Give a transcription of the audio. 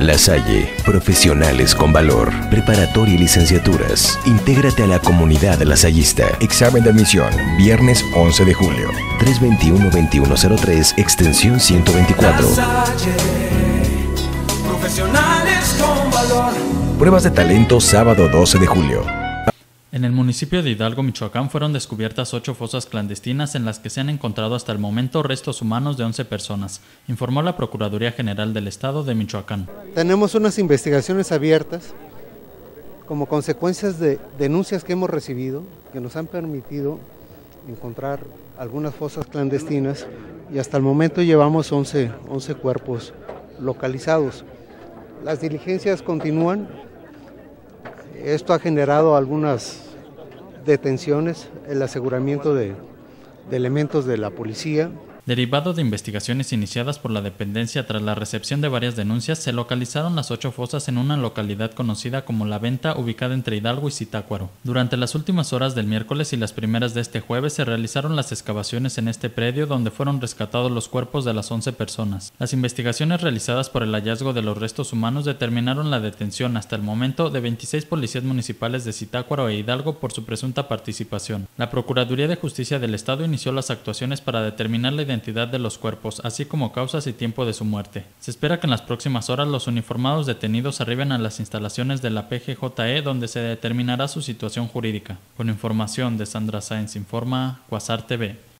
La Salle, profesionales con valor, preparatoria y licenciaturas. Intégrate a la comunidad lasallista. Examen de admisión, viernes 11 de julio. 321-2103, extensión 124. profesionales con valor. Pruebas de talento sábado 12 de julio. En el municipio de Hidalgo, Michoacán, fueron descubiertas ocho fosas clandestinas en las que se han encontrado hasta el momento restos humanos de 11 personas, informó la Procuraduría General del Estado de Michoacán. Tenemos unas investigaciones abiertas como consecuencias de denuncias que hemos recibido que nos han permitido encontrar algunas fosas clandestinas y hasta el momento llevamos 11, 11 cuerpos localizados. Las diligencias continúan. Esto ha generado algunas detenciones, el aseguramiento de, de elementos de la policía, Derivado de investigaciones iniciadas por la dependencia tras la recepción de varias denuncias, se localizaron las ocho fosas en una localidad conocida como La Venta, ubicada entre Hidalgo y Zitácuaro. Durante las últimas horas del miércoles y las primeras de este jueves se realizaron las excavaciones en este predio donde fueron rescatados los cuerpos de las 11 personas. Las investigaciones realizadas por el hallazgo de los restos humanos determinaron la detención hasta el momento de 26 policías municipales de Zitácuaro e Hidalgo por su presunta participación. La Procuraduría de Justicia del Estado inició las actuaciones para determinar la identidad identidad de los cuerpos, así como causas y tiempo de su muerte. Se espera que en las próximas horas los uniformados detenidos arriben a las instalaciones de la PGJE donde se determinará su situación jurídica. Con información de Sandra Sáenz Informa, Quasar TV.